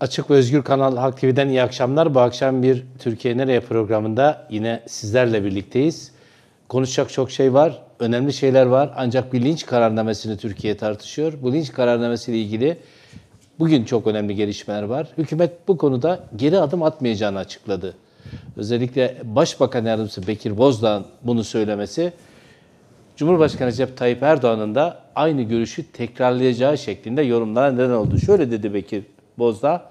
Açık ve Özgür Kanal Halk TV'den iyi akşamlar. Bu akşam bir Türkiye Nereye programında yine sizlerle birlikteyiz. Konuşacak çok şey var, önemli şeyler var. Ancak bir linç kararnamesini Türkiye tartışıyor. Bu linç kararnamesiyle ilgili bugün çok önemli gelişmeler var. Hükümet bu konuda geri adım atmayacağını açıkladı. Özellikle Başbakan Yardımcısı Bekir Bozdağ'ın bunu söylemesi Cumhurbaşkanı Recep Tayyip Erdoğan'ın da aynı görüşü tekrarlayacağı şeklinde yorumlara neden oldu. Şöyle dedi Bekir Bozdağ,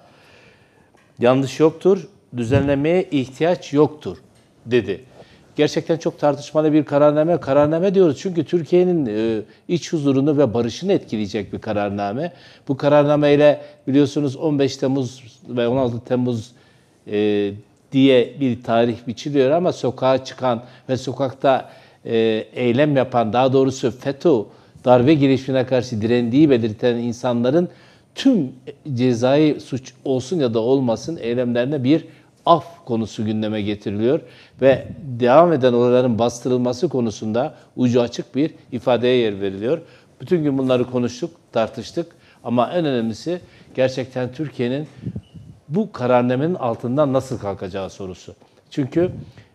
yanlış yoktur, düzenlemeye ihtiyaç yoktur dedi. Gerçekten çok tartışmalı bir kararname. Kararname diyoruz çünkü Türkiye'nin e, iç huzurunu ve barışını etkileyecek bir kararname. Bu kararname ile biliyorsunuz 15 Temmuz ve 16 Temmuz e, diye bir tarih biçiliyor ama sokağa çıkan ve sokakta e, eylem yapan, daha doğrusu FETÖ darbe girişimine karşı direndiği belirten insanların tüm cezai suç olsun ya da olmasın eylemlerine bir af konusu gündeme getiriliyor ve devam eden olayların bastırılması konusunda ucu açık bir ifadeye yer veriliyor. Bütün gün bunları konuştuk, tartıştık ama en önemlisi gerçekten Türkiye'nin bu kararnamenin altından nasıl kalkacağı sorusu. Çünkü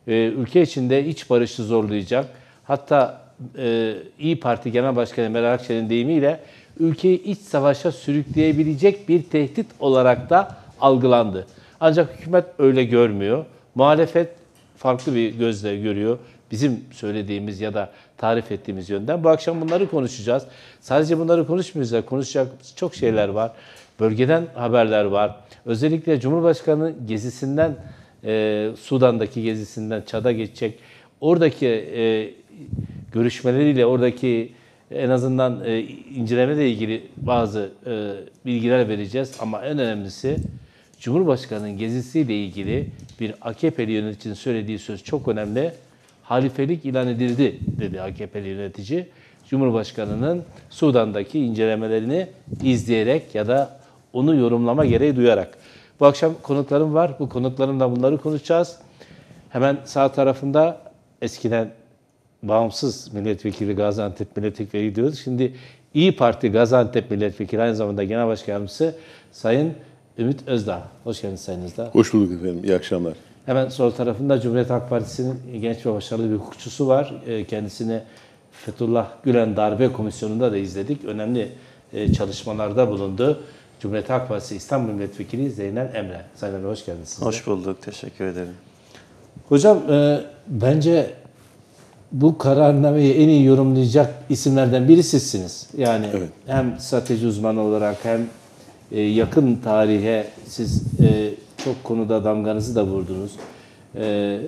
e, ülke içinde iç barışı zorlayacak, hatta e, İyi Parti Genel Başkanı Meral Akşener'in deyimiyle ülkeyi iç savaşa sürükleyebilecek bir tehdit olarak da algılandı. Ancak hükümet öyle görmüyor. Muhalefet farklı bir gözle görüyor. Bizim söylediğimiz ya da tarif ettiğimiz yönden. Bu akşam bunları konuşacağız. Sadece bunları konuşmayacağız. Konuşacak çok şeyler var. Bölgeden haberler var. Özellikle Cumhurbaşkanı gezisinden, e, Sudan'daki gezisinden Çad'a geçecek. Oradaki e, görüşmeleriyle, oradaki en azından e, incelemeyle ilgili bazı e, bilgiler vereceğiz. Ama en önemlisi Cumhurbaşkanı'nın gezisiyle ilgili bir AKP'li yöneticinin söylediği söz çok önemli. Halifelik ilan edildi dedi AKP'li yönetici. Cumhurbaşkanı'nın Sudan'daki incelemelerini izleyerek ya da onu yorumlama gereği duyarak. Bu akşam konuklarım var. Bu konuklarımla bunları konuşacağız. Hemen sağ tarafında eskiden bağımsız milletvekili Gaziantep milletvekili gidiyoruz. Şimdi İyi Parti Gaziantep milletvekili aynı zamanda genel başkan yardımcısı Sayın Ümit Özdağ. Hoş geldiniz Sayın Özdağ. Hoş bulduk efendim. İyi akşamlar. Hemen sol tarafında Cumhuriyet Halk Partisi'nin genç ve başarılı bir hukukçusu var. Ee, kendisini Fethullah Gülen Darbe Komisyonu'nda da izledik. Önemli e, çalışmalarda bulundu. Cumhuriyet Halk Partisi İstanbul Milletvekili Zeynel Emre. Sayın Emre hoş geldiniz. Size. Hoş bulduk. Teşekkür ederim. Hocam e, bence bu kararnameyi en iyi yorumlayacak isimlerden biri sizsiniz. Yani Evet. hem strateji uzmanı olarak hem e, yakın tarihe siz e, çok konuda damganızı da vurdunuz. E,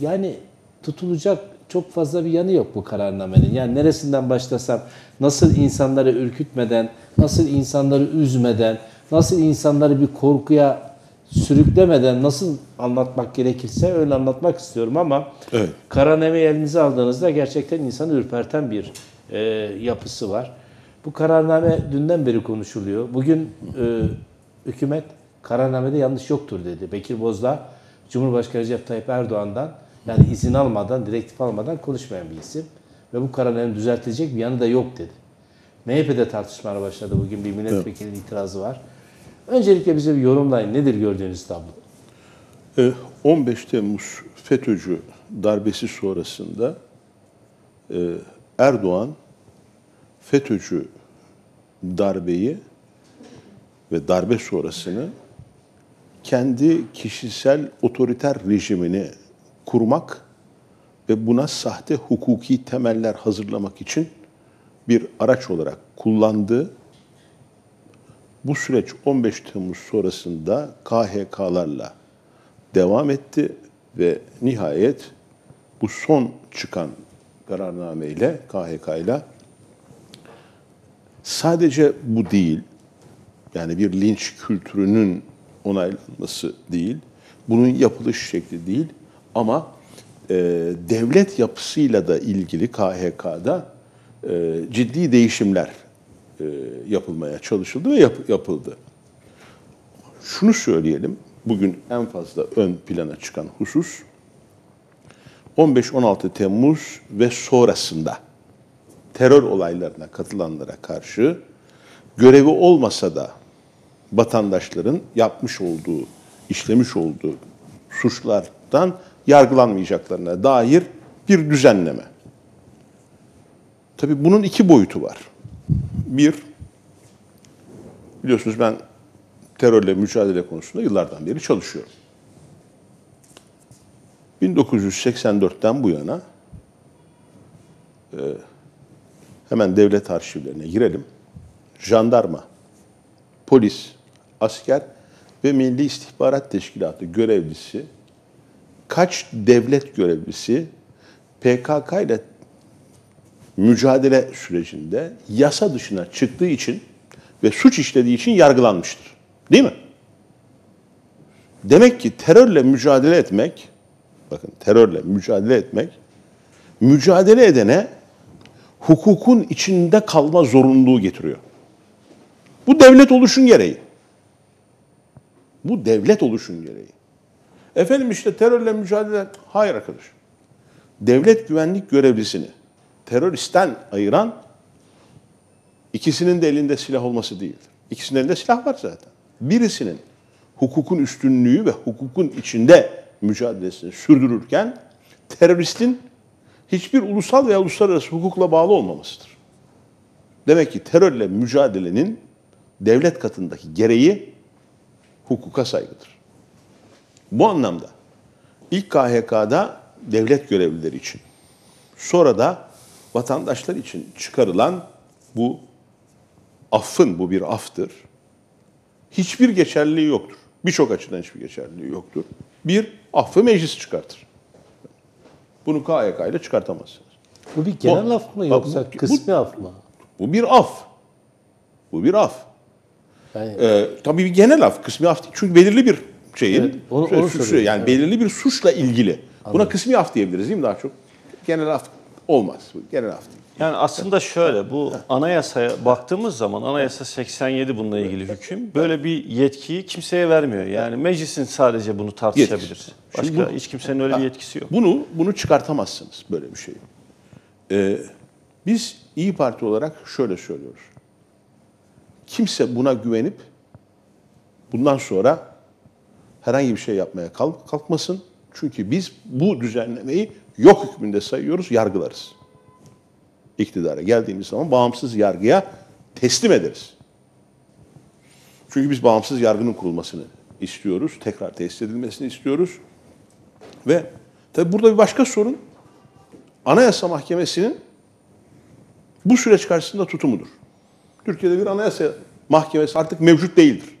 yani tutulacak çok fazla bir yanı yok bu kararnamenin. Yani neresinden başlasam, nasıl insanları ürkütmeden, nasıl insanları üzmeden, nasıl insanları bir korkuya sürüklemeden nasıl anlatmak gerekirse öyle anlatmak istiyorum ama Evet. kararnameyi elinize aldığınızda gerçekten insanı ürperten bir e, yapısı var. Bu kararname dünden beri konuşuluyor. Bugün e, hükümet kararnamede yanlış yoktur dedi. Bekir Bozdağ, Cumhurbaşkanı Recep Tayyip Erdoğan'dan yani izin almadan, direktif almadan konuşmayan bir isim. Ve bu kararnameyi düzeltecek bir yanı da yok dedi. MHP'de tartışmalar başladı. Bugün bir milletvekilinin itirazı var. Öncelikle bize bir yorumlayın. Nedir gördüğünüz tablo? Ee, 15 Temmuz FETÖ'cü darbesi sonrasında e, Erdoğan FETÖ'cü darbeyi ve darbe sonrasını kendi kişisel otoriter rejimini kurmak ve buna sahte hukuki temeller hazırlamak için bir araç olarak kullandığı bu süreç 15 Temmuz sonrasında KHK'larla devam etti ve nihayet bu son çıkan kararnameyle KHK ile sadece bu değil, yani bir linç kültürünün onaylanması değil, bunun yapılış şekli değil ama e, devlet yapısıyla da ilgili KHK'da e, ciddi değişimler e, yapılmaya çalışıldı ve yap- yapıldı. Şunu söyleyelim, bugün en fazla ön plana çıkan husus 15-16 Temmuz ve sonrasında terör olaylarına katılanlara karşı görevi olmasa da vatandaşların yapmış olduğu, işlemiş olduğu suçlardan yargılanmayacaklarına dair bir düzenleme. Tabii bunun iki boyutu var. Bir, biliyorsunuz ben terörle mücadele konusunda yıllardan beri çalışıyorum. 1984'ten bu yana e, hemen devlet arşivlerine girelim. Jandarma, polis, asker ve Milli İstihbarat Teşkilatı görevlisi kaç devlet görevlisi PKK ile mücadele sürecinde yasa dışına çıktığı için ve suç işlediği için yargılanmıştır. Değil mi? Demek ki terörle mücadele etmek, bakın terörle mücadele etmek, mücadele edene hukukun içinde kalma zorunluluğu getiriyor. Bu devlet oluşun gereği. Bu devlet oluşun gereği. Efendim işte terörle mücadele... Hayır arkadaş. Devlet güvenlik görevlisini teröristten ayıran ikisinin de elinde silah olması değildir. İkisinin elinde silah var zaten. Birisinin hukukun üstünlüğü ve hukukun içinde mücadelesini sürdürürken teröristin hiçbir ulusal veya uluslararası hukukla bağlı olmamasıdır. Demek ki terörle mücadelenin devlet katındaki gereği hukuka saygıdır. Bu anlamda ilk KHK'da devlet görevlileri için, sonra da vatandaşlar için çıkarılan bu affın, bu bir aftır. Hiçbir geçerliliği yoktur. Birçok açıdan hiçbir geçerliliği yoktur. Bir, affı meclis çıkartır. Bunu KHK ile çıkartamazsınız. Bu bir genel Bu- af mı yoksa bu- kısmi af mı? Bu bir af. Bu bir af. Yani Ee, tabii bir genel af, kısmi af değil. Çünkü belirli bir şeyin, Evet, onu- onu suçu- yani evet. belirli bir suçla ilgili. Buna kısmi af diyebiliriz değil mi daha çok? Genel af olmaz. Bu Genel af değil. Yani aslında şöyle bu anayasaya baktığımız zaman anayasa 87 bununla ilgili hüküm böyle bir yetkiyi kimseye vermiyor. Yani meclisin sadece bunu tartışabilir. Yetkisi. Başka Şimdi bu- hiç kimsenin öyle bir yetkisi yok. Bunu bunu çıkartamazsınız böyle bir şeyi. Ee, biz İyi Parti olarak şöyle söylüyoruz. Kimse buna güvenip bundan sonra herhangi bir şey yapmaya kalk- kalkmasın. Çünkü biz bu düzenlemeyi yok hükmünde sayıyoruz, yargılarız. İktidara geldiğimiz zaman bağımsız yargıya teslim ederiz. Çünkü biz bağımsız yargının kurulmasını istiyoruz, tekrar tesis edilmesini istiyoruz. Ve tabi burada bir başka sorun Anayasa Mahkemesi'nin bu süreç karşısında tutumudur. Türkiye'de bir anayasa mahkemesi artık mevcut değildir.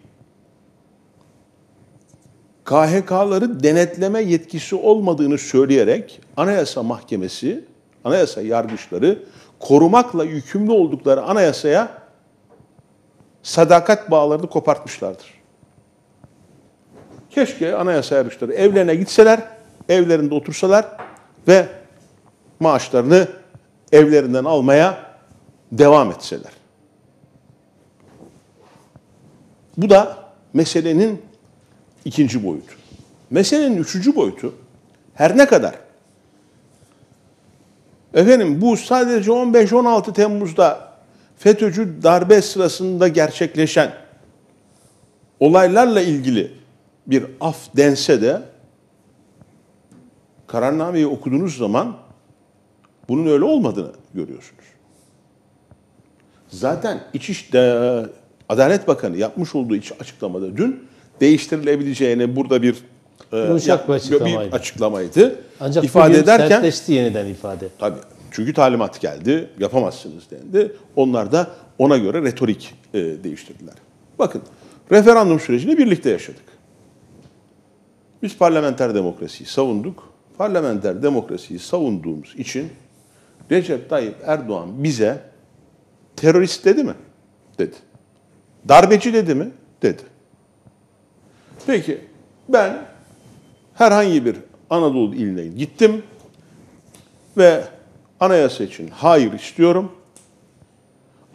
KHK'ları denetleme yetkisi olmadığını söyleyerek Anayasa Mahkemesi, anayasa yargıçları korumakla yükümlü oldukları anayasaya sadakat bağlarını kopartmışlardır. Keşke anayasa yargıçları evlerine gitseler, evlerinde otursalar ve maaşlarını evlerinden almaya devam etseler. Bu da meselenin ikinci boyutu. Meselenin üçüncü boyutu her ne kadar efendim bu sadece 15-16 Temmuz'da FETÖ'cü darbe sırasında gerçekleşen olaylarla ilgili bir af dense de kararnameyi okuduğunuz zaman bunun öyle olmadığını görüyorsunuz. Zaten İç de, Adalet Bakanı yapmış olduğu iç açıklamada dün değiştirilebileceğini burada bir e, Yumuşak bir açıklamaydı. bir açıklamaydı. ancak ifade ederken sertleşti yeniden ifade. Tabii. Çünkü talimat geldi, yapamazsınız dendi. Onlar da ona göre retorik e, değiştirdiler. Bakın, referandum sürecini birlikte yaşadık. Biz parlamenter demokrasiyi savunduk. Parlamenter demokrasiyi savunduğumuz için Recep Tayyip Erdoğan bize terörist dedi mi? Dedi. Darbeci dedi mi? Dedi. Peki ben herhangi bir Anadolu iline gittim ve anayasa için hayır istiyorum.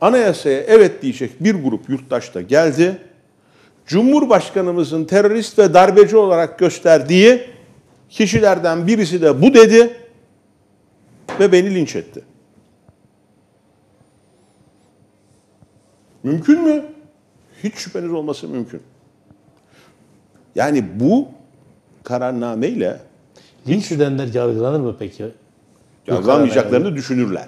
Anayasaya evet diyecek bir grup yurttaş da geldi. Cumhurbaşkanımızın terörist ve darbeci olarak gösterdiği kişilerden birisi de bu dedi ve beni linç etti. Mümkün mü? Hiç şüpheniz olması mümkün. Yani bu kararnameyle Linç edenler yargılanır mı peki? yargılanmayacaklarını düşünürler.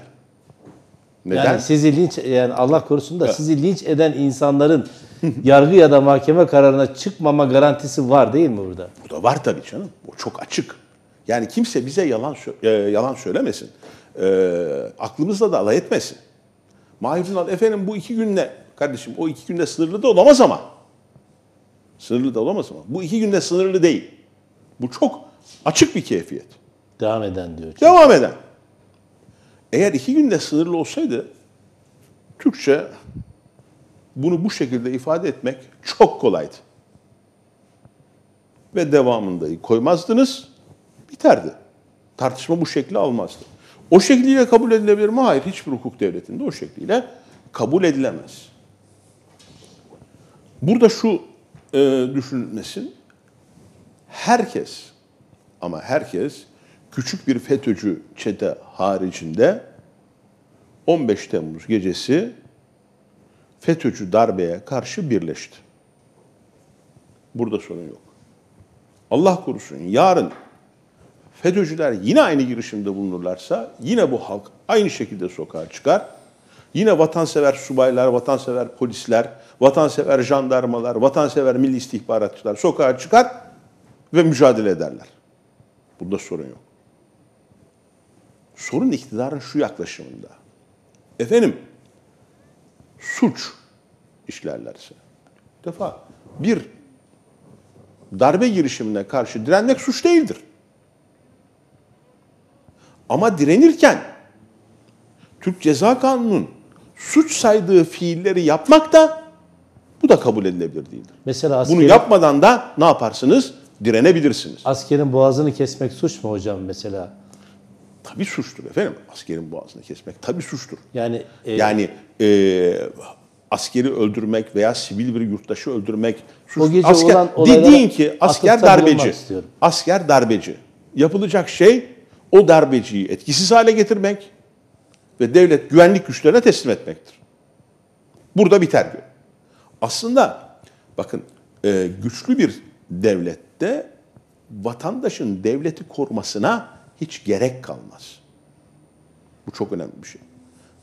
Neden? Yani sizi linç yani Allah korusun da sizi linç eden insanların yargı ya da mahkeme kararına çıkmama garantisi var değil mi burada? Bu da var tabii canım. O çok açık. Yani kimse bize yalan e, yalan söylemesin. E, aklımızla da alay etmesin. Mahir Ünal, efendim bu iki günde, kardeşim o iki günde sınırlı da olamaz ama. Sınırlı da olamaz ama. Bu iki günde sınırlı değil. Bu çok açık bir keyfiyet. Devam eden diyor. Devam eden. Eğer iki günde sınırlı olsaydı Türkçe bunu bu şekilde ifade etmek çok kolaydı. Ve devamında koymazdınız, biterdi. Tartışma bu şekli almazdı. O şekliyle kabul edilebilir mi? Hayır. Hiçbir hukuk devletinde o şekliyle kabul edilemez. Burada şu e, düşünülmesin. Herkes ama herkes küçük bir FETÖ'cü çete haricinde 15 Temmuz gecesi FETÖ'cü darbeye karşı birleşti. Burada sorun yok. Allah korusun yarın FETÖ'cüler yine aynı girişimde bulunurlarsa yine bu halk aynı şekilde sokağa çıkar. Yine vatansever subaylar, vatansever polisler, vatansever jandarmalar, vatansever milli istihbaratçılar sokağa çıkar ve mücadele ederler. Bunda sorun yok. Sorun iktidarın şu yaklaşımında. Efendim, suç işlerlerse. Bir defa bir darbe girişimine karşı direnmek suç değildir. Ama direnirken Türk Ceza Kanunu'nun suç saydığı fiilleri yapmak da bu da kabul edilebilir değildir. Mesela Bunu askerin, yapmadan da ne yaparsınız? Direnebilirsiniz. askerin boğazını kesmek suç mu hocam mesela? Tabii suçtur efendim. Askerin boğazını kesmek tabii suçtur. Yani e, Yani e, askeri öldürmek veya sivil bir yurttaşı öldürmek suç. O gece asker, olan dediğin ki asker darbeci. Asker darbeci. Yapılacak şey o darbeciyi etkisiz hale getirmek ve devlet güvenlik güçlerine teslim etmektir. Burada biter diyor. Aslında bakın e, güçlü bir devlette vatandaşın devleti korumasına hiç gerek kalmaz. Bu çok önemli bir şey.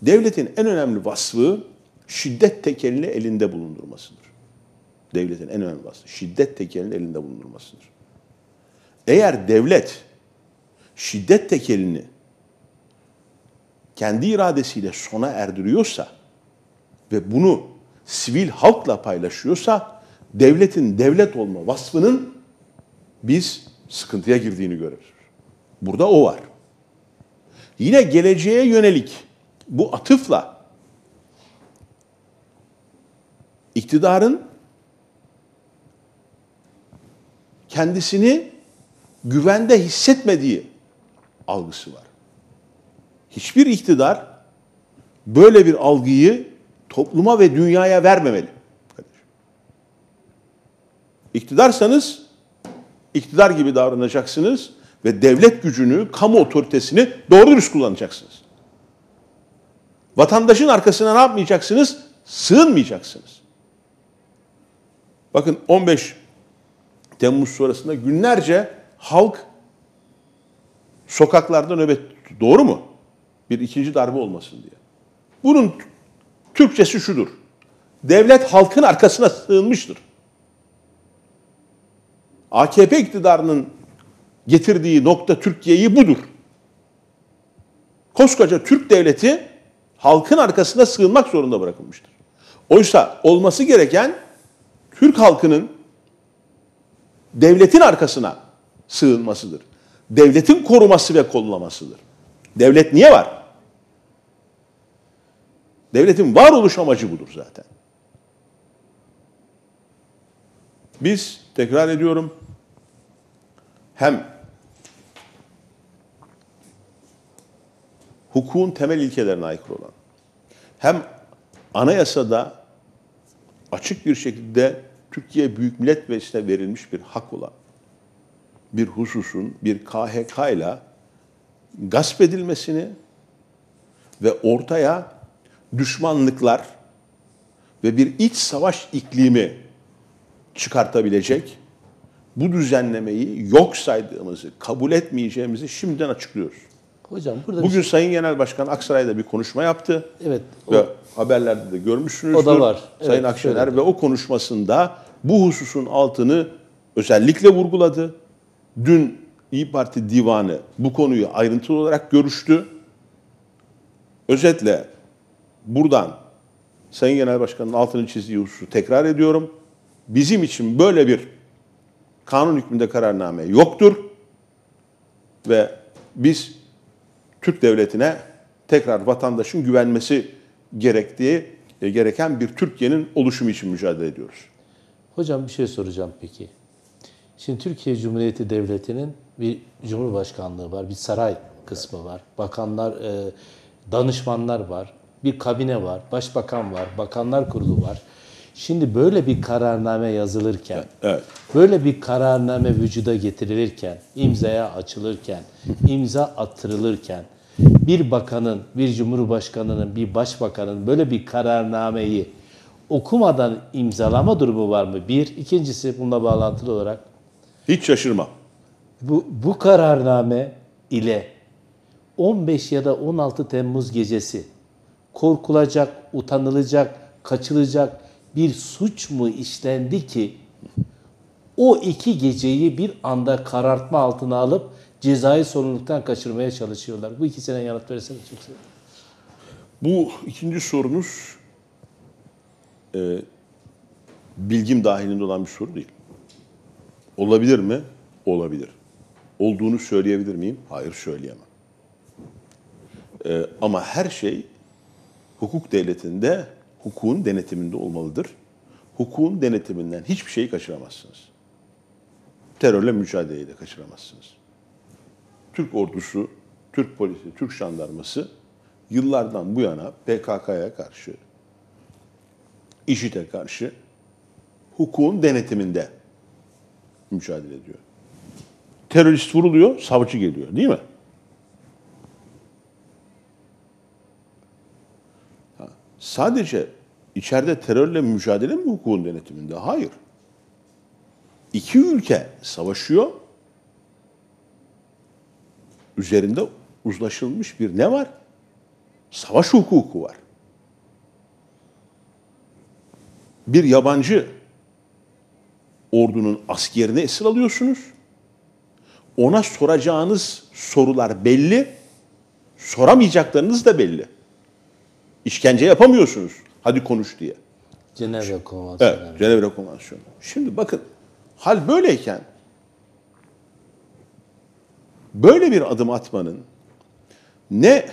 Devletin en önemli vasfı şiddet tekelini elinde bulundurmasıdır. Devletin en önemli vasfı şiddet tekelini elinde bulundurmasıdır. Eğer devlet şiddet tekelini kendi iradesiyle sona erdiriyorsa ve bunu sivil halkla paylaşıyorsa devletin devlet olma vasfının biz sıkıntıya girdiğini görürüz. Burada o var. Yine geleceğe yönelik bu atıfla iktidarın kendisini güvende hissetmediği algısı var. Hiçbir iktidar böyle bir algıyı topluma ve dünyaya vermemeli. İktidarsanız iktidar gibi davranacaksınız ve devlet gücünü, kamu otoritesini doğru dürüst kullanacaksınız. Vatandaşın arkasına ne yapmayacaksınız? Sığınmayacaksınız. Bakın 15 Temmuz sonrasında günlerce halk sokaklarda nöbet tuttu. Doğru mu? Bir ikinci darbe olmasın diye. Bunun Türkçesi şudur. Devlet halkın arkasına sığınmıştır. AKP iktidarının getirdiği nokta Türkiye'yi budur. Koskoca Türk devleti halkın arkasına sığınmak zorunda bırakılmıştır. Oysa olması gereken Türk halkının devletin arkasına sığınmasıdır. Devletin koruması ve kollamasıdır. Devlet niye var? Devletin varoluş amacı budur zaten. Biz tekrar ediyorum hem hukukun temel ilkelerine aykırı olan hem anayasada açık bir şekilde Türkiye Büyük Millet Meclisi'ne verilmiş bir hak olan bir hususun bir KHK ile gasp edilmesini ve ortaya düşmanlıklar ve bir iç savaş iklimi çıkartabilecek bu düzenlemeyi yok saydığımızı, kabul etmeyeceğimizi şimdiden açıklıyoruz. Hocam burada bir Bugün Sayın Genel Başkan Aksaray'da bir konuşma yaptı. Evet. Ve haberlerde de görmüşsünüzdür. O da var. Sayın Evet, Akşener söyledi. ve o konuşmasında bu hususun altını özellikle vurguladı. Dün İyi Parti divanı bu konuyu ayrıntılı olarak görüştü. Özetle buradan Sayın Genel Başkan'ın altını çizdiği hususu tekrar ediyorum. Bizim için böyle bir kanun hükmünde kararname yoktur. Ve biz Türk devletine tekrar vatandaşın güvenmesi gerektiği e, gereken bir Türkiye'nin oluşumu için mücadele ediyoruz. Hocam bir şey soracağım peki. Şimdi Türkiye Cumhuriyeti Devleti'nin bir cumhurbaşkanlığı var, bir saray kısmı var, bakanlar, e, danışmanlar var, bir kabine var, başbakan var, bakanlar kurulu var. Şimdi böyle bir kararname yazılırken, Evet. böyle bir kararname vücuda getirilirken, imzaya açılırken, imza attırılırken, bir bakanın, bir cumhurbaşkanının, bir başbakanın böyle bir kararnameyi okumadan imzalama durumu var mı? Bir. ikincisi bununla bağlantılı olarak Hiç şaşırma. bu, bu kararname ile 15 ya da 16 Temmuz gecesi korkulacak, utanılacak, kaçılacak bir suç mu işlendi ki o iki geceyi bir anda karartma altına alıp cezai sorumluluktan kaçırmaya çalışıyorlar. Bu ikisine yanıt verseniz çok sevinirim. Bu ikinci sorunuz e, bilgim dahilinde olan bir soru değil. Olabilir mi? Olabilir. Olduğunu söyleyebilir miyim? Hayır söyleyemem. E, ama her şey hukuk devletinde hukukun denetiminde olmalıdır. Hukukun denetiminden hiçbir şeyi kaçıramazsınız. Terörle mücadeleyi de kaçıramazsınız. Türk ordusu, Türk polisi, Türk jandarması yıllardan bu yana PKK'ya karşı, IŞİD'e karşı hukukun denetiminde mücadele ediyor. Terörist vuruluyor, savcı geliyor değil mi? Sadece içeride terörle mücadele mi hukukun denetiminde? Hayır. İki ülke savaşıyor. Üzerinde uzlaşılmış bir ne var? Savaş hukuku var. Bir yabancı ordunun askerini esir alıyorsunuz. Ona soracağınız sorular belli. Soramayacaklarınız da belli. İşkence yapamıyorsunuz. Hadi konuş diye. Cenevre Konvansiyonu. Evet, Cenevre Konvansiyonu. Şimdi bakın, hal böyleyken böyle bir adım atmanın ne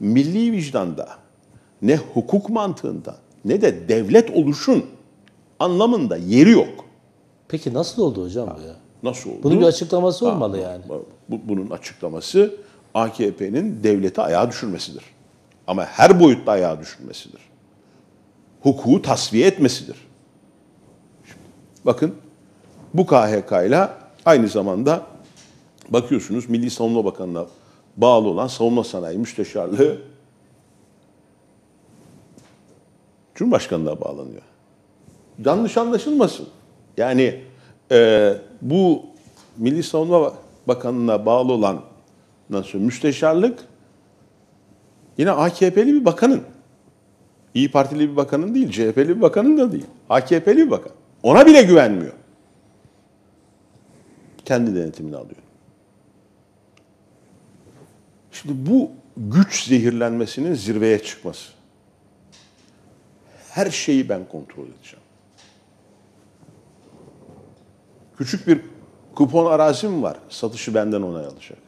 milli vicdanda, ne hukuk mantığında, ne de devlet oluşun anlamında yeri yok. Peki nasıl oldu hocam bu ya? Nasıl oldu? Bunun bir açıklaması olmalı yani. Bu- bunun açıklaması AKP'nin devleti ayağa düşürmesidir. Ama her boyutta ayağa düşürmesidir. Hukuku tasfiye etmesidir. Şimdi bakın bu KHK ile aynı zamanda bakıyorsunuz Milli Savunma Bakanı'na bağlı olan Savunma Sanayi Müsteşarlığı Cumhurbaşkanı'na bağlanıyor. Yanlış anlaşılmasın. Yani e, bu Milli Savunma Bakanlığı'na bağlı olan nasıl müsteşarlık yine AKP'li bir bakanın. İyi Partili bir bakanın değil, CHP'li bir bakanın da değil. AKP'li bir bakan. Ona bile güvenmiyor. Kendi denetimini alıyor. Şimdi bu güç zehirlenmesinin zirveye çıkması. Her şeyi ben kontrol edeceğim. Küçük bir kupon arazim var. Satışı benden onay alacak.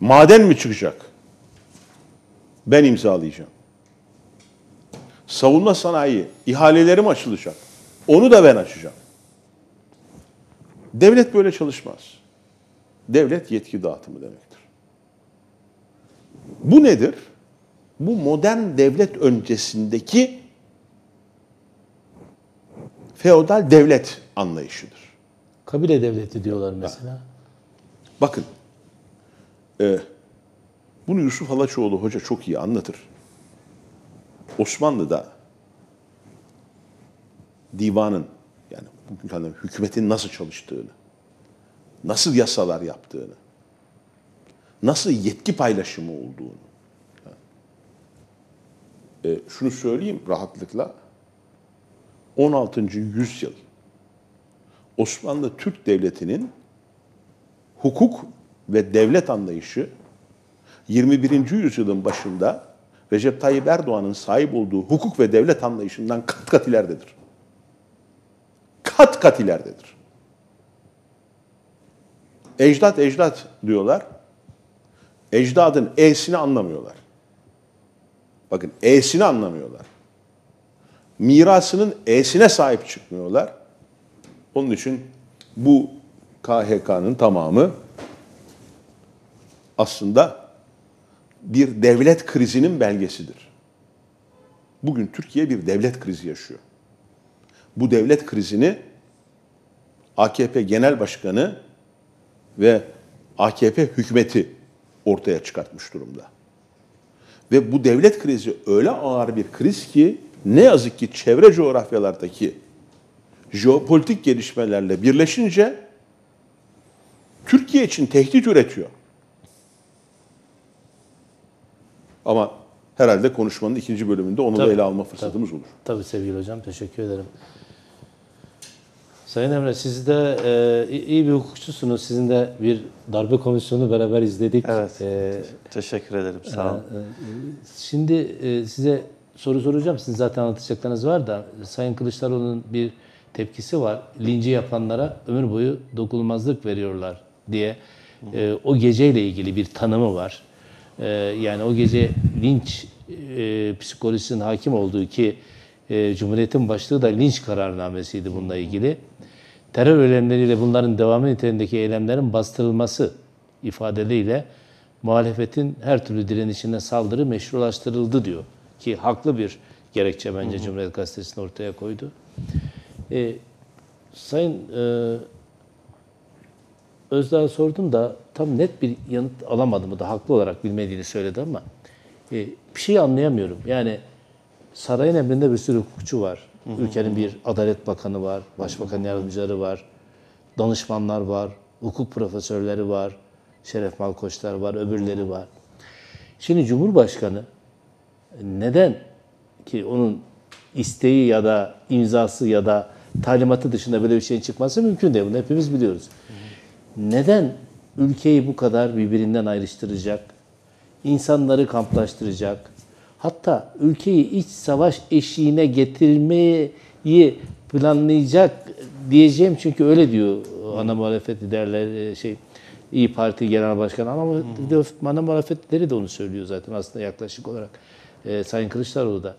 Maden mi çıkacak? Ben imzalayacağım. Savunma sanayi, ihalelerim açılacak. Onu da ben açacağım. Devlet böyle çalışmaz. Devlet yetki dağıtımı demektir. Bu nedir? Bu modern devlet öncesindeki feodal devlet anlayışıdır. Kabile devleti diyorlar mesela. Bakın, e, bunu Yusuf Alaçoğlu Hoca çok iyi anlatır. Osmanlı'da divanın yani bugün hükümetin nasıl çalıştığını, nasıl yasalar yaptığını, nasıl yetki paylaşımı olduğunu. E, şunu söyleyeyim rahatlıkla. 16. yüzyıl Osmanlı Türk Devleti'nin hukuk ve devlet anlayışı 21. yüzyılın başında Recep Tayyip Erdoğan'ın sahip olduğu hukuk ve devlet anlayışından kat kat ileridedir. Kat kat ileridedir. Ecdat ecdat diyorlar. Ecdadın E'sini anlamıyorlar. Bakın E'sini anlamıyorlar. Mirasının E'sine sahip çıkmıyorlar. Onun için bu KHK'nın tamamı aslında bir devlet krizinin belgesidir. Bugün Türkiye bir devlet krizi yaşıyor. Bu devlet krizini AKP Genel Başkanı ve AKP hükümeti ortaya çıkartmış durumda. Ve bu devlet krizi öyle ağır bir kriz ki ne yazık ki çevre coğrafyalardaki jeopolitik gelişmelerle birleşince Türkiye için tehdit üretiyor. Ama herhalde konuşmanın ikinci bölümünde onu da Tabii, ele alma fırsatımız olur. Tabii sevgili hocam teşekkür ederim. Sayın Emre siz de e, iyi bir hukukçusunuz. Sizin de bir darbe komisyonu beraber izledik. Evet. E, Teşekkür ederim. Sağ olun. Şimdi e, size soru soracağım. Sizin zaten anlatacaklarınız var da Sayın Kılıçdaroğlu'nun bir tepkisi var. Linci yapanlara ömür boyu dokunulmazlık veriyorlar diye. E, o geceyle ilgili bir tanımı var. E, yani o gece linç e, psikolojisinin hakim olduğu ki e, Cumhuriyet'in başlığı da linç kararnamesiydi bununla ilgili. Terör eylemleriyle bunların devamı niteliğindeki eylemlerin bastırılması ifadeleriyle muhalefetin her türlü direnişine saldırı meşrulaştırıldı diyor. Ki haklı bir gerekçe bence Cumhuriyet Gazetesi'nin ortaya koydu. E, Sayın e, Özdağ'a sordum da tam net bir yanıt alamadım. O da haklı olarak bilmediğini söyledi ama e, bir şey anlayamıyorum. Yani sarayın emrinde bir sürü hukukçu var. Ülkenin bir adalet bakanı var, başbakan yardımcıları var, danışmanlar var, hukuk profesörleri var, Şeref Malkoçlar var, öbürleri var. Şimdi Cumhurbaşkanı neden ki onun isteği ya da imzası ya da talimatı dışında böyle bir şeyin çıkması mümkün değil. Bunu hepimiz biliyoruz. Neden ülkeyi bu kadar birbirinden ayrıştıracak, insanları kamplaştıracak, hatta ülkeyi iç savaş eşiğine getirmeyi planlayacak diyeceğim çünkü öyle diyor ana muhalefet liderleri şey İyi Parti Genel Başkanı ama ana muhalefet lideri de onu söylüyor zaten aslında yaklaşık olarak e, Sayın Kılıçdaroğlu da.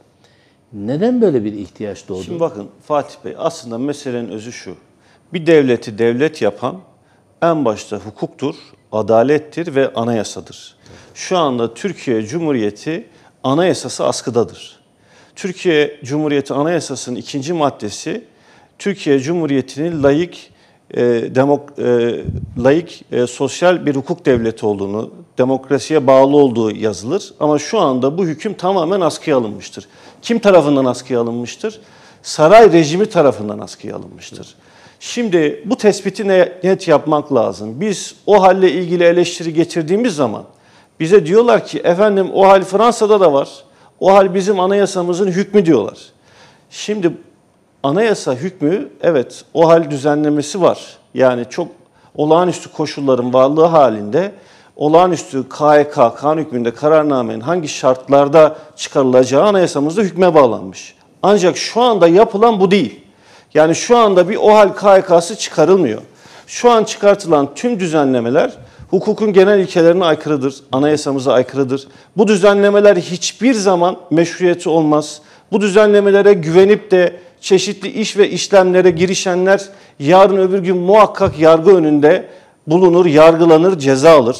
Neden böyle bir ihtiyaç doğdu? Şimdi bakın Fatih Bey aslında meselenin özü şu. Bir devleti devlet yapan en başta hukuktur, adalettir ve anayasadır. Şu anda Türkiye Cumhuriyeti anayasası askıdadır. Türkiye Cumhuriyeti Anayasası'nın ikinci maddesi Türkiye Cumhuriyeti'nin layık e, demok, e, layık e, sosyal bir hukuk devleti olduğunu, demokrasiye bağlı olduğu yazılır. Ama şu anda bu hüküm tamamen askıya alınmıştır. Kim tarafından askıya alınmıştır? Saray rejimi tarafından askıya alınmıştır. Şimdi bu tespiti net yapmak lazım. Biz o halle ilgili eleştiri getirdiğimiz zaman bize diyorlar ki efendim o hal Fransa'da da var. O hal bizim anayasamızın hükmü diyorlar. Şimdi anayasa hükmü evet o hal düzenlemesi var. Yani çok olağanüstü koşulların varlığı halinde olağanüstü KHK, kanun hükmünde kararnamenin hangi şartlarda çıkarılacağı anayasamızda hükme bağlanmış. Ancak şu anda yapılan bu değil. Yani şu anda bir OHAL KHK'sı çıkarılmıyor. Şu an çıkartılan tüm düzenlemeler hukukun genel ilkelerine aykırıdır, anayasamıza aykırıdır. Bu düzenlemeler hiçbir zaman meşruiyeti olmaz. Bu düzenlemelere güvenip de çeşitli iş ve işlemlere girişenler yarın öbür gün muhakkak yargı önünde bulunur, yargılanır, ceza alır.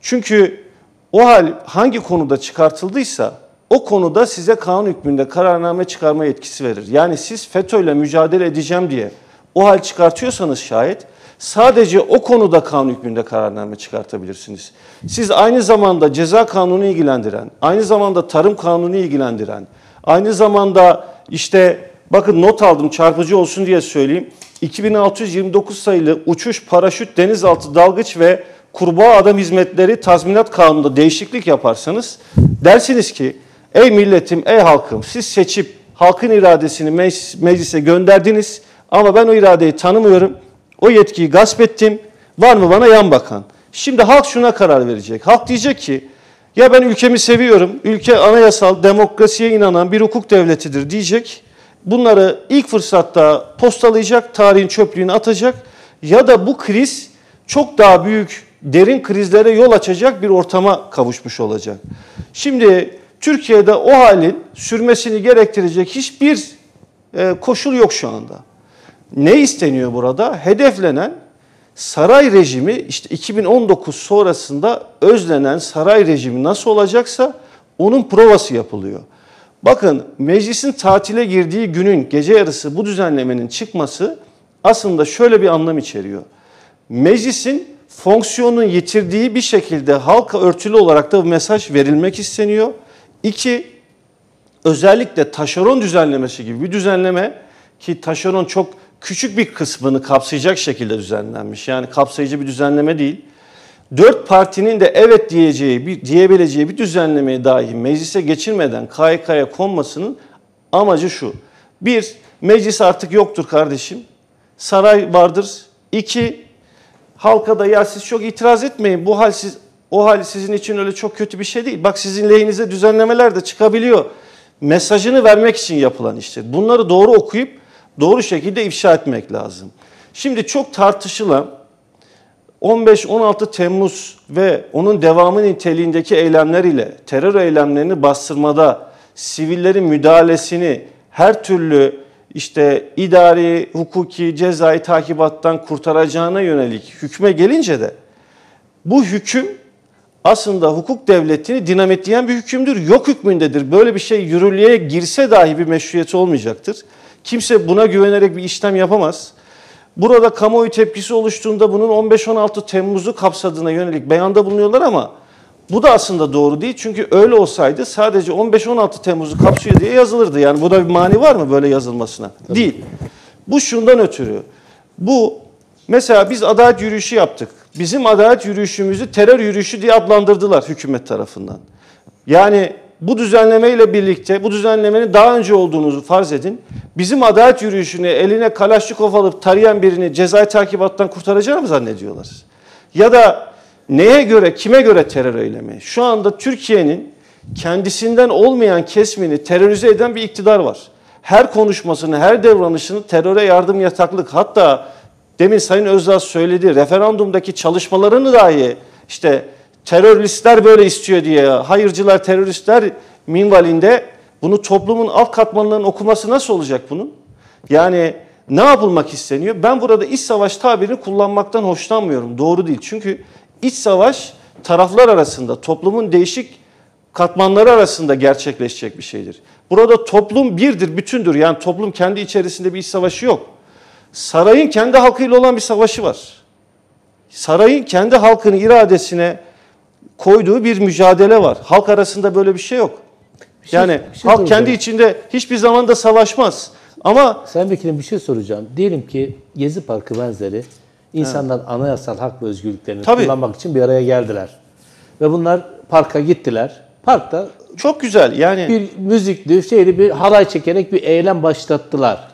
Çünkü o hal hangi konuda çıkartıldıysa o konuda size kanun hükmünde kararname çıkarma yetkisi verir. Yani siz FETÖ'yle mücadele edeceğim diye o hal çıkartıyorsanız şayet Sadece o konuda kanun hükmünde kararname çıkartabilirsiniz. Siz aynı zamanda ceza kanunu ilgilendiren, aynı zamanda tarım kanunu ilgilendiren, aynı zamanda işte bakın not aldım çarpıcı olsun diye söyleyeyim. 2629 sayılı uçuş, paraşüt, denizaltı, dalgıç ve kurbağa adam hizmetleri tazminat kanununda değişiklik yaparsanız dersiniz ki ey milletim, ey halkım siz seçip halkın iradesini meclis, meclise gönderdiniz ama ben o iradeyi tanımıyorum. O yetkiyi gasp ettim. Var mı bana yan bakan? Şimdi halk şuna karar verecek. Halk diyecek ki ya ben ülkemi seviyorum. Ülke anayasal, demokrasiye inanan bir hukuk devletidir diyecek. Bunları ilk fırsatta postalayacak, tarihin çöplüğüne atacak. Ya da bu kriz çok daha büyük, derin krizlere yol açacak bir ortama kavuşmuş olacak. Şimdi Türkiye'de o halin sürmesini gerektirecek hiçbir e, koşul yok şu anda. Ne isteniyor burada? Hedeflenen saray rejimi işte 2019 sonrasında özlenen saray rejimi nasıl olacaksa onun provası yapılıyor. Bakın meclisin tatile girdiği günün gece yarısı bu düzenlemenin çıkması aslında şöyle bir anlam içeriyor. Meclisin fonksiyonunu yitirdiği bir şekilde halka örtülü olarak da bu mesaj verilmek isteniyor. İki, özellikle taşeron düzenlemesi gibi bir düzenleme ki taşeron çok küçük bir kısmını kapsayacak şekilde düzenlenmiş. Yani kapsayıcı bir düzenleme değil. Dört partinin de evet diyeceği, bir, diyebileceği bir düzenlemeyi dahi meclise geçirmeden KYK'ya konmasının amacı şu. Bir, meclis artık yoktur kardeşim. Saray vardır. İki, halka da ya siz çok itiraz etmeyin. Bu hal siz, o hal sizin için öyle çok kötü bir şey değil. Bak sizin lehinize düzenlemeler de çıkabiliyor. Mesajını vermek için yapılan iştir. Bunları doğru okuyup doğru şekilde ifşa etmek lazım. Şimdi çok tartışılan 15-16 Temmuz ve onun devamı niteliğindeki eylemler ile terör eylemlerini bastırmada sivillerin müdahalesini her türlü işte idari, hukuki, cezai takibattan kurtaracağına yönelik hükme gelince de bu hüküm aslında hukuk devletini dinamitleyen bir hükümdür. Yok hükmündedir. Böyle bir şey yürürlüğe girse dahi bir meşruiyeti olmayacaktır. Kimse buna güvenerek bir işlem yapamaz. Burada kamuoyu tepkisi oluştuğunda bunun 15-16 Temmuz'u kapsadığına yönelik beyanda bulunuyorlar ama bu da aslında doğru değil. Çünkü öyle olsaydı sadece 15-16 Temmuz'u kapsıyor diye yazılırdı. Yani buna bir mani var mı böyle yazılmasına? Tabii. Değil. Bu şundan ötürü. Bu mesela biz adalet yürüyüşü yaptık. Bizim adalet yürüyüşümüzü terör yürüyüşü diye adlandırdılar hükümet tarafından. Yani bu düzenlemeyle birlikte bu düzenlemenin daha önce olduğunu farz edin. Bizim adalet yürüyüşünü eline Kalaşnikov alıp tarayan birini cezai takibattan kurtaracağını mı zannediyorlar? Ya da neye göre, kime göre terör eylemi? Şu anda Türkiye'nin kendisinden olmayan kesmini terörize eden bir iktidar var. Her konuşmasını, her davranışını teröre yardım yataklık hatta demin Sayın Özdağ söyledi referandumdaki çalışmalarını dahi işte teröristler böyle istiyor diye, hayırcılar teröristler minvalinde bunu toplumun alt katmanlarının okuması nasıl olacak bunun? Yani ne yapılmak isteniyor? Ben burada iç savaş tabirini kullanmaktan hoşlanmıyorum. Doğru değil. Çünkü iç savaş taraflar arasında, toplumun değişik katmanları arasında gerçekleşecek bir şeydir. Burada toplum birdir, bütündür. Yani toplum kendi içerisinde bir iç savaşı yok. Sarayın kendi halkıyla olan bir savaşı var. Sarayın kendi halkının iradesine koyduğu bir mücadele var. Halk arasında böyle bir şey yok. Bir şey, yani bir şey halk kendi içinde hiçbir zaman da savaşmaz. Ama Sayın Vekilim bir şey soracağım. Diyelim ki Gezi Parkı benzeri insanlar evet. anayasal hak ve özgürlüklerini Tabii. kullanmak için bir araya geldiler. Ve bunlar parka gittiler. Parkta çok güzel yani bir müzikli şeyli bir halay çekerek bir eylem başlattılar.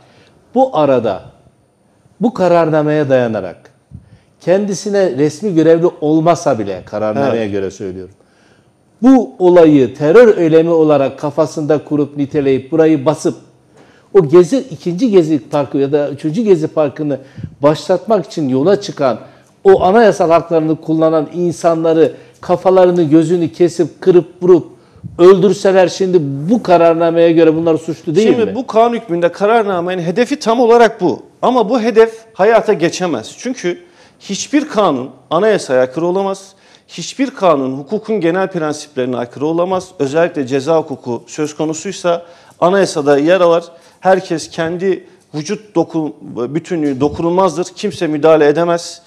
Bu arada bu kararnameye dayanarak kendisine resmi görevli olmasa bile kararnameye evet. göre söylüyorum. Bu olayı terör eylemi olarak kafasında kurup niteleyip burayı basıp o gezi ikinci gezi parkı ya da üçüncü gezi parkını başlatmak için yola çıkan o anayasal haklarını kullanan insanları kafalarını gözünü kesip kırıp vurup öldürseler şimdi bu kararnameye göre bunlar suçlu değil şimdi mi? Şimdi bu kanun hükmünde kararnamenin hedefi tam olarak bu. Ama bu hedef hayata geçemez. Çünkü hiçbir kanun anayasaya aykırı olamaz. Hiçbir kanun hukukun genel prensiplerine aykırı olamaz. Özellikle ceza hukuku söz konusuysa anayasada yer alır. Herkes kendi vücut dokun, bütünlüğü dokunulmazdır. Kimse müdahale edemez.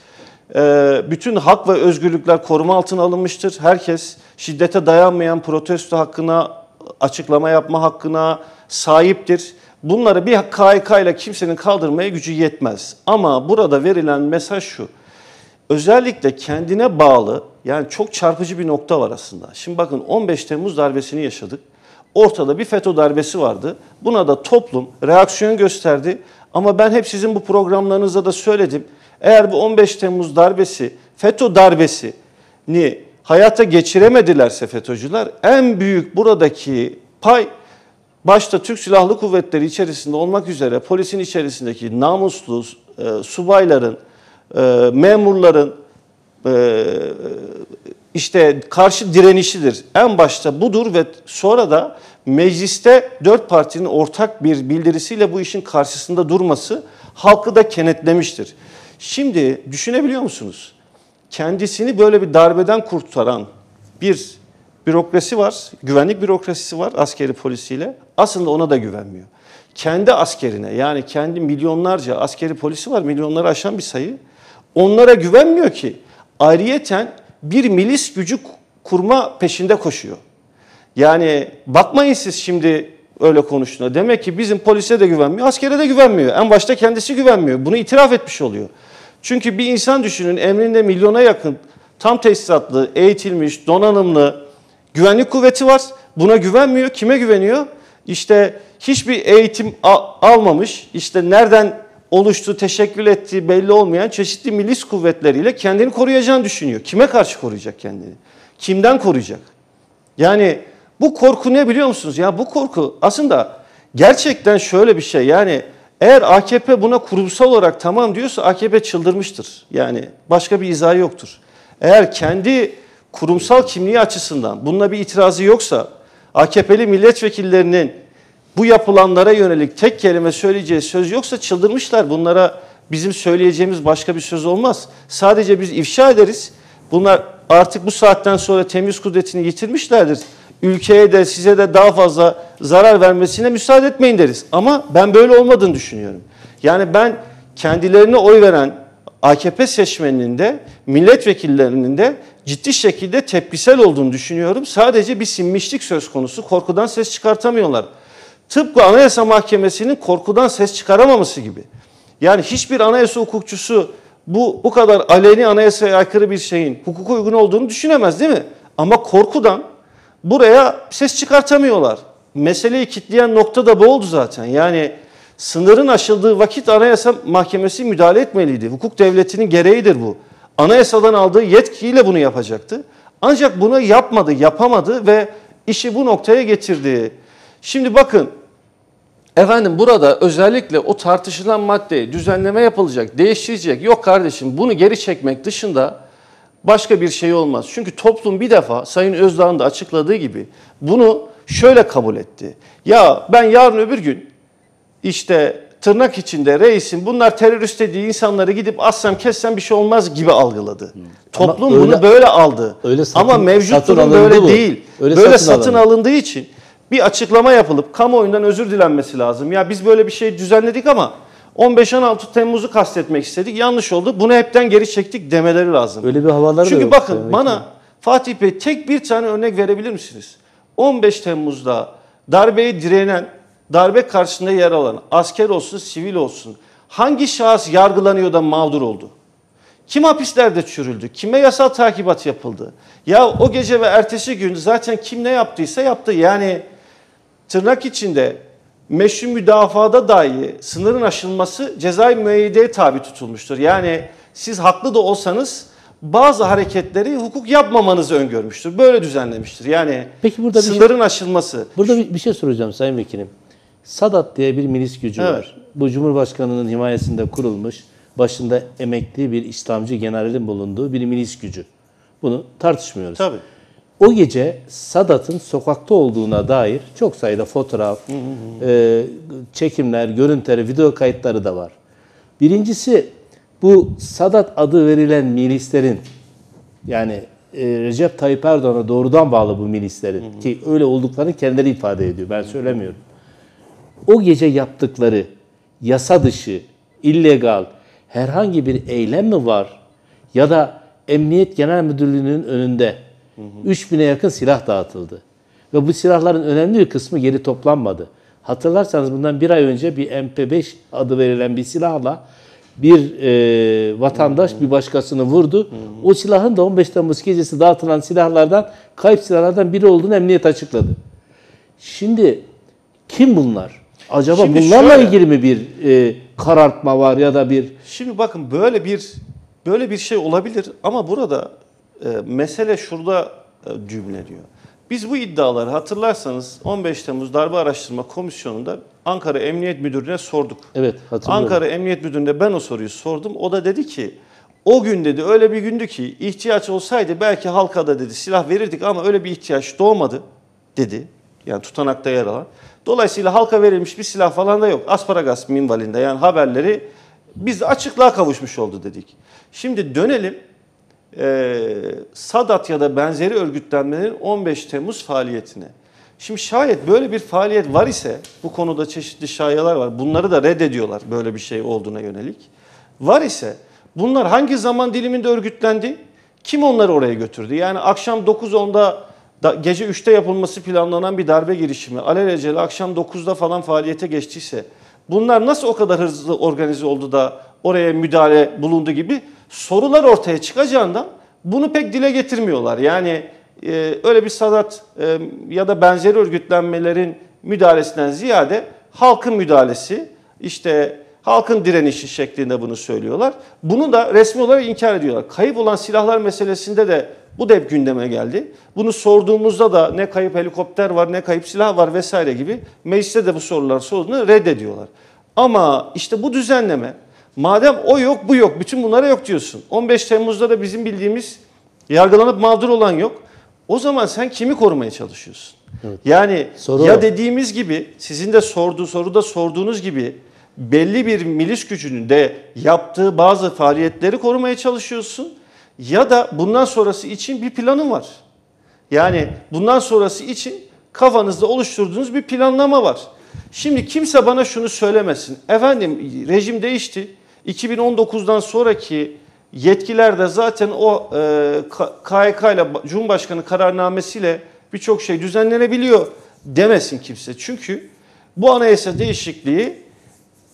Ee, bütün hak ve özgürlükler koruma altına alınmıştır. Herkes şiddete dayanmayan protesto hakkına, açıklama yapma hakkına sahiptir. Bunları bir KHK ile kimsenin kaldırmaya gücü yetmez. Ama burada verilen mesaj şu. Özellikle kendine bağlı yani çok çarpıcı bir nokta var aslında. Şimdi bakın 15 Temmuz darbesini yaşadık. Ortada bir FETÖ darbesi vardı. Buna da toplum reaksiyon gösterdi. Ama ben hep sizin bu programlarınızda da söyledim. Eğer bu 15 Temmuz darbesi, FETÖ darbesi ni hayata geçiremedilerse FETÖ'cüler en büyük buradaki pay başta Türk Silahlı Kuvvetleri içerisinde olmak üzere polisin içerisindeki namuslu e, subayların, e, memurların e, işte karşı direnişidir. En başta budur ve sonra da mecliste dört partinin ortak bir bildirisiyle bu işin karşısında durması halkı da kenetlemiştir. Şimdi düşünebiliyor musunuz? Kendisini böyle bir darbeden kurtaran bir bürokrasi var, güvenlik bürokrasisi var askeri polisiyle. Aslında ona da güvenmiyor. Kendi askerine yani kendi milyonlarca askeri polisi var, milyonları aşan bir sayı. Onlara güvenmiyor ki. Ayrıyeten bir milis gücü kurma peşinde koşuyor. Yani bakmayın siz şimdi öyle konuştuğuna. Demek ki bizim polise de güvenmiyor, askere de güvenmiyor. En başta kendisi güvenmiyor. Bunu itiraf etmiş oluyor. Çünkü bir insan düşünün emrinde milyona yakın tam tesisatlı, eğitilmiş, donanımlı güvenlik kuvveti var. Buna güvenmiyor. Kime güveniyor? İşte hiçbir eğitim almamış, işte nereden oluştu, teşekkül ettiği belli olmayan çeşitli milis kuvvetleriyle kendini koruyacağını düşünüyor. Kime karşı koruyacak kendini? Kimden koruyacak? Yani bu korku ne biliyor musunuz? Ya bu korku aslında gerçekten şöyle bir şey. Yani eğer AKP buna kurumsal olarak tamam diyorsa AKP çıldırmıştır. Yani başka bir izahı yoktur. Eğer kendi kurumsal kimliği açısından bununla bir itirazı yoksa AKP'li milletvekillerinin bu yapılanlara yönelik tek kelime söyleyeceği söz yoksa çıldırmışlar. Bunlara bizim söyleyeceğimiz başka bir söz olmaz. Sadece biz ifşa ederiz. Bunlar artık bu saatten sonra temiz kudretini yitirmişlerdir. Ülkeye de size de daha fazla zarar vermesine müsaade etmeyin deriz. Ama ben böyle olmadığını düşünüyorum. Yani ben kendilerine oy veren AKP seçmeninin de milletvekillerinin de ciddi şekilde tepkisel olduğunu düşünüyorum. Sadece bir sinmişlik söz konusu. Korkudan ses çıkartamıyorlar. Tıpkı Anayasa Mahkemesi'nin korkudan ses çıkaramaması gibi. Yani hiçbir anayasa hukukçusu bu bu kadar aleni anayasaya aykırı bir şeyin hukuka uygun olduğunu düşünemez değil mi? Ama korkudan buraya ses çıkartamıyorlar. Meseleyi kitleyen nokta da bu oldu zaten. Yani sınırın aşıldığı vakit Anayasa Mahkemesi müdahale etmeliydi. Hukuk devletinin gereğidir bu. Anayasadan aldığı yetkiyle bunu yapacaktı. Ancak bunu yapmadı, yapamadı ve işi bu noktaya getirdi. Şimdi bakın efendim burada özellikle o tartışılan maddeyi düzenleme yapılacak, değiştirecek. Yok kardeşim bunu geri çekmek dışında başka bir şey olmaz. Çünkü toplum bir defa Sayın Özdağ'ın da açıkladığı gibi bunu şöyle kabul etti. Ya ben yarın öbür gün işte tırnak içinde reisin bunlar terörist dediği insanları gidip assam kessem bir şey olmaz gibi algıladı. Toplum öyle, bunu böyle aldı. Öyle satın, Ama mevcut durum böyle bu. değil. Öyle böyle satın, satın alındığı için bir açıklama yapılıp kamuoyundan özür dilenmesi lazım. Ya biz böyle bir şey düzenledik ama 15-16 Temmuz'u kastetmek istedik. Yanlış oldu. Bunu hepten geri çektik demeleri lazım. Öyle bir havaları Çünkü da yok. bakın bana ki. Fatih Bey tek bir tane örnek verebilir misiniz? 15 Temmuz'da darbeyi direnen, darbe karşısında yer alan asker olsun, sivil olsun hangi şahıs yargılanıyor da mağdur oldu? Kim hapislerde çürüldü? Kime yasal takibat yapıldı? Ya o gece ve ertesi gün zaten kim ne yaptıysa yaptı. Yani tırnak içinde meşru müdafada dahi sınırın aşılması cezai müeyyideye tabi tutulmuştur. Yani siz haklı da olsanız bazı hareketleri hukuk yapmamanızı öngörmüştür. Böyle düzenlemiştir. Yani Peki burada sınırın bir şey, aşılması. Burada bir, bir şey soracağım Sayın Vekilim. Sadat diye bir milis gücü evet. var. Bu Cumhurbaşkanı'nın himayesinde kurulmuş, başında emekli bir İslamcı generalin bulunduğu bir milis gücü. Bunu tartışmıyoruz. Tabii. O gece Sadat'ın sokakta olduğuna dair çok sayıda fotoğraf, E, çekimler, görüntüleri, video kayıtları da var. Birincisi bu Sadat adı verilen milislerin yani e, Recep Tayyip Erdoğan'a doğrudan bağlı bu milislerin hı hı. ki öyle olduklarını kendileri ifade ediyor. Ben söylemiyorum. O gece yaptıkları yasa dışı, illegal herhangi bir eylem mi var? Ya da Emniyet Genel Müdürlüğü'nün önünde 3000'e yakın silah dağıtıldı. Ve bu silahların önemli bir kısmı geri toplanmadı. Hatırlarsanız bundan bir ay önce bir MP5 adı verilen bir silahla bir e, vatandaş bir başkasını vurdu. O silahın da 15 Temmuz gecesi dağıtılan silahlardan, kayıp silahlardan biri olduğunu emniyet açıkladı. Şimdi kim bunlar? Acaba Şimdi bunlarla şöyle- ilgili mi bir e, karartma var ya da bir Şimdi bakın böyle bir böyle bir şey olabilir ama burada mesele şurada e, cümleniyor. Biz bu iddiaları hatırlarsanız 15 Temmuz Darbe Araştırma Komisyonu'nda Ankara Emniyet Müdürlüğü'ne sorduk. evet hatırlıyorum. Ankara Emniyet Müdürlüğü'nde ben o soruyu sordum. O da dedi ki o gün dedi öyle bir gündü ki ihtiyaç olsaydı belki halka da dedi silah verirdik ama öyle bir ihtiyaç doğmadı dedi. Yani tutanakta yer alan. Dolayısıyla halka verilmiş bir silah falan da yok. Asparagas minvalinde yani haberleri biz açıklığa kavuşmuş oldu dedik. Şimdi dönelim e, Sadat ya da benzeri örgütlenmelerin 15 Temmuz faaliyetine. Şimdi şayet böyle bir faaliyet var ise bu konuda çeşitli şayalar var. Bunları da reddediyorlar böyle bir şey olduğuna yönelik. Var ise bunlar hangi zaman diliminde örgütlendi? Kim onları oraya götürdü? Yani akşam 9.10'da da, gece 3'te yapılması planlanan bir darbe girişimi alelacele akşam 9'da falan faaliyete geçtiyse bunlar nasıl o kadar hızlı organize oldu da oraya müdahale bulundu gibi sorular ortaya çıkacağından bunu pek dile getirmiyorlar. Yani e, öyle bir Sadat e, ya da benzeri örgütlenmelerin müdahalesinden ziyade halkın müdahalesi, işte halkın direnişi şeklinde bunu söylüyorlar. Bunu da resmi olarak inkar ediyorlar. Kayıp olan silahlar meselesinde de bu da hep gündeme geldi. Bunu sorduğumuzda da ne kayıp helikopter var ne kayıp silah var vesaire gibi mecliste de bu sorular sorduğunu reddediyorlar. Ama işte bu düzenleme madem o yok bu yok bütün bunlara yok diyorsun. 15 Temmuz'da da bizim bildiğimiz yargılanıp mağdur olan yok. O zaman sen kimi korumaya çalışıyorsun? Yani Soru ya o. dediğimiz gibi sizin de sorduğu soruda sorduğunuz gibi belli bir milis gücünün de yaptığı bazı faaliyetleri korumaya çalışıyorsun ya da bundan sonrası için bir planın var. Yani bundan sonrası için kafanızda oluşturduğunuz bir planlama var. Şimdi kimse bana şunu söylemesin. Efendim rejim değişti. 2019'dan sonraki yetkiler de zaten o e, KHK ile Cumhurbaşkanı kararnamesiyle birçok şey düzenlenebiliyor demesin kimse. Çünkü bu anayasa değişikliği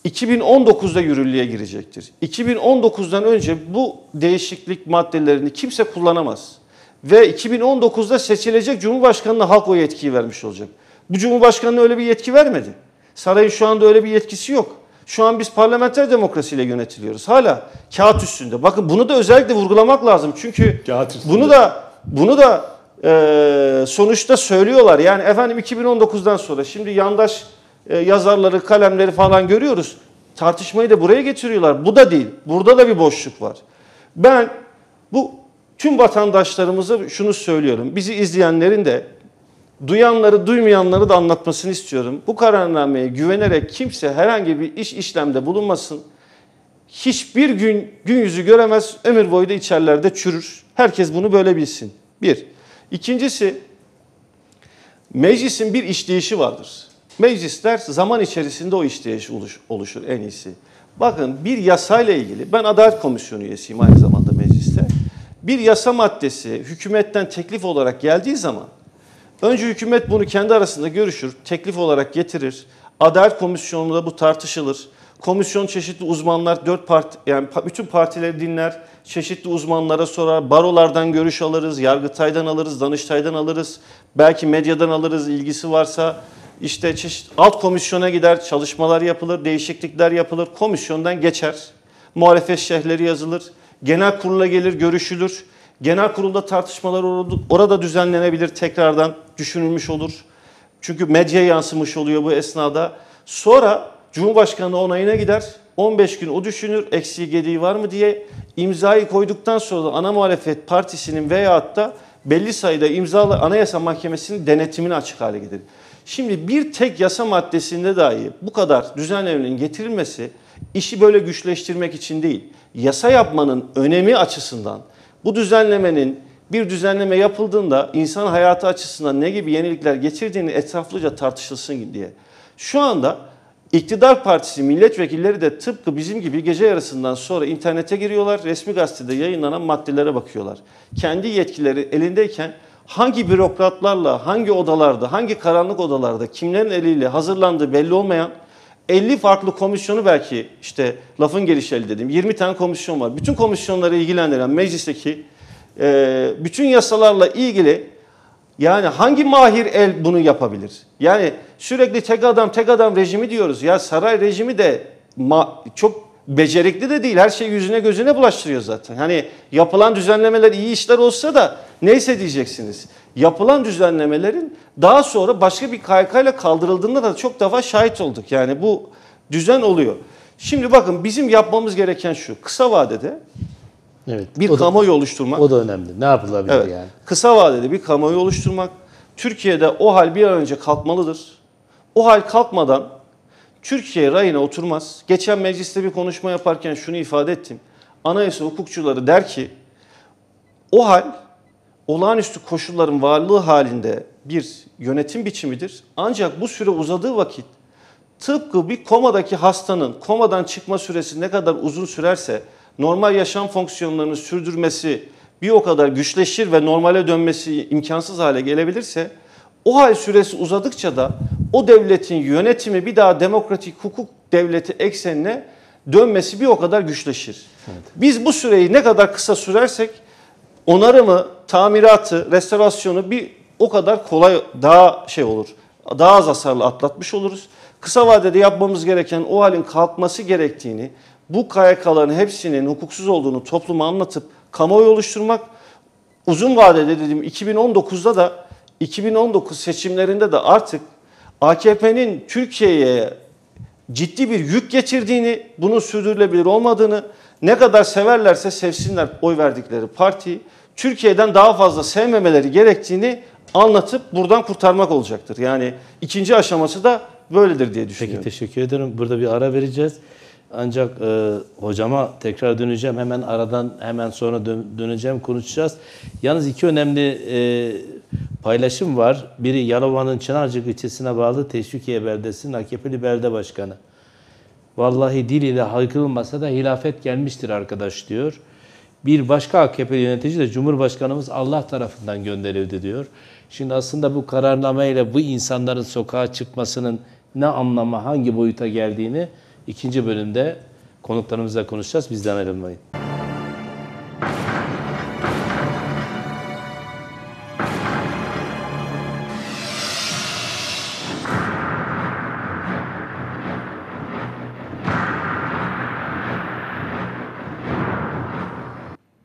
2019'da yürürlüğe girecektir. 2019'dan önce bu değişiklik maddelerini kimse kullanamaz. Ve 2019'da seçilecek Cumhurbaşkanı'na halk o yetkiyi vermiş olacak. Bu Cumhurbaşkanı'na öyle bir yetki vermedi. Sarayın şu anda öyle bir yetkisi yok. Şu an biz parlamenter demokrasiyle yönetiliyoruz. Hala kağıt üstünde. Bakın bunu da özellikle vurgulamak lazım. Çünkü bunu da bunu da e, sonuçta söylüyorlar. Yani efendim 2019'dan sonra şimdi yandaş e, yazarları, kalemleri falan görüyoruz. Tartışmayı da buraya getiriyorlar. Bu da değil. Burada da bir boşluk var. Ben bu tüm vatandaşlarımıza şunu söylüyorum. Bizi izleyenlerin de duyanları, duymayanları da anlatmasını istiyorum. Bu kararnameye güvenerek kimse herhangi bir iş işlemde bulunmasın. Hiçbir gün gün yüzü göremez, ömür boyu da içerlerde çürür. Herkes bunu böyle bilsin. Bir. İkincisi, meclisin bir işleyişi vardır. Meclisler zaman içerisinde o işleyiş oluş- oluşur en iyisi. Bakın bir yasayla ilgili, ben Adalet Komisyonu üyesiyim aynı zamanda mecliste. Bir yasa maddesi hükümetten teklif olarak geldiği zaman Önce hükümet bunu kendi arasında görüşür, teklif olarak getirir. Adalet Komisyonu'nda bu tartışılır. Komisyon çeşitli uzmanlar, dört parti, yani bütün partileri dinler, çeşitli uzmanlara sorar, barolardan görüş alırız, Yargıtay'dan alırız, Danıştay'dan alırız, belki medyadan alırız ilgisi varsa. işte çeşit alt komisyona gider, çalışmalar yapılır, değişiklikler yapılır, komisyondan geçer. Muhalefet şerhleri yazılır, genel kurula gelir, görüşülür. Genel kurulda tartışmalar or- orada düzenlenebilir, tekrardan düşünülmüş olur. Çünkü medyaya yansımış oluyor bu esnada. Sonra Cumhurbaşkanı onayına gider. 15 gün o düşünür eksiği gediği var mı diye imzayı koyduktan sonra ana muhalefet partisinin veyahut da belli sayıda imzalı anayasa mahkemesinin denetimini açık hale getirir. Şimdi bir tek yasa maddesinde dahi bu kadar düzenlemenin getirilmesi işi böyle güçleştirmek için değil. Yasa yapmanın önemi açısından bu düzenlemenin bir düzenleme yapıldığında insan hayatı açısından ne gibi yenilikler getirdiğini etraflıca tartışılsın diye. Şu anda İktidar partisi milletvekilleri de tıpkı bizim gibi gece yarısından sonra internete giriyorlar. Resmi gazetede yayınlanan maddelere bakıyorlar. Kendi yetkileri elindeyken hangi bürokratlarla, hangi odalarda, hangi karanlık odalarda, kimlerin eliyle hazırlandığı belli olmayan 50 farklı komisyonu belki işte lafın gelişi dedim 20 tane komisyon var. Bütün komisyonları ilgilendiren meclisteki e, bütün yasalarla ilgili yani hangi mahir el bunu yapabilir? Yani sürekli tek adam tek adam rejimi diyoruz. Ya saray rejimi de çok becerikli de değil. Her şey yüzüne gözüne bulaştırıyor zaten. Hani yapılan düzenlemeler iyi işler olsa da neyse diyeceksiniz. Yapılan düzenlemelerin daha sonra başka bir KYK ile kaldırıldığında da çok defa şahit olduk. Yani bu düzen oluyor. Şimdi bakın bizim yapmamız gereken şu. Kısa vadede Evet. bir kamuoyu oluşturmak. o da önemli. Ne yapılabilir Evet. yani? Kısa vadede bir kamuoyu oluşturmak. Türkiye'de o hal bir an önce kalkmalıdır. O hal kalkmadan Türkiye rayına oturmaz. Geçen mecliste bir konuşma yaparken şunu ifade ettim. Anayasa hukukçuları der ki o hal olağanüstü koşulların varlığı halinde bir yönetim biçimidir. Ancak bu süre uzadığı vakit tıpkı bir komadaki hastanın komadan çıkma süresi ne kadar uzun sürerse normal yaşam fonksiyonlarını sürdürmesi bir o kadar güçleşir ve normale dönmesi imkansız hale gelebilirse o hal süresi uzadıkça da o devletin yönetimi bir daha demokratik hukuk devleti eksenine dönmesi bir o kadar güçleşir. Biz bu süreyi ne kadar kısa sürersek onarımı, tamiratı, restorasyonu bir o kadar kolay daha şey olur. Daha az hasarlı atlatmış oluruz. Kısa vadede yapmamız gereken o halin kalkması gerektiğini, bu KYK'ların hepsinin hukuksuz olduğunu topluma anlatıp kamuoyu oluşturmak, uzun vadede dedim 2019'da da 2019 seçimlerinde de artık AKP'nin Türkiye'ye ciddi bir yük getirdiğini, bunun sürdürülebilir olmadığını, ne kadar severlerse sevsinler oy verdikleri partiyi, Türkiye'den daha fazla sevmemeleri gerektiğini anlatıp buradan kurtarmak olacaktır. Yani ikinci aşaması da böyledir diye Peki düşünüyorum. teşekkür ederim. Burada bir ara vereceğiz. Ancak e, hocama tekrar döneceğim. Hemen aradan hemen sonra dön- döneceğim konuşacağız. Yalnız iki önemli e, paylaşım var. Biri Yalova'nın Çınarcık ilçesine bağlı Teşvikiye Beldesi'nin AKP'li belde başkanı. Vallahi dil ile haykırılmasa da hilafet gelmiştir arkadaş diyor. Bir başka AKP yönetici de Cumhurbaşkanımız Allah tarafından gönderildi diyor. Şimdi aslında bu kararnameyle bu insanların sokağa çıkmasının ne anlama, hangi boyuta geldiğini ikinci bölümde konuklarımızla konuşacağız. Bizden ayrılmayın.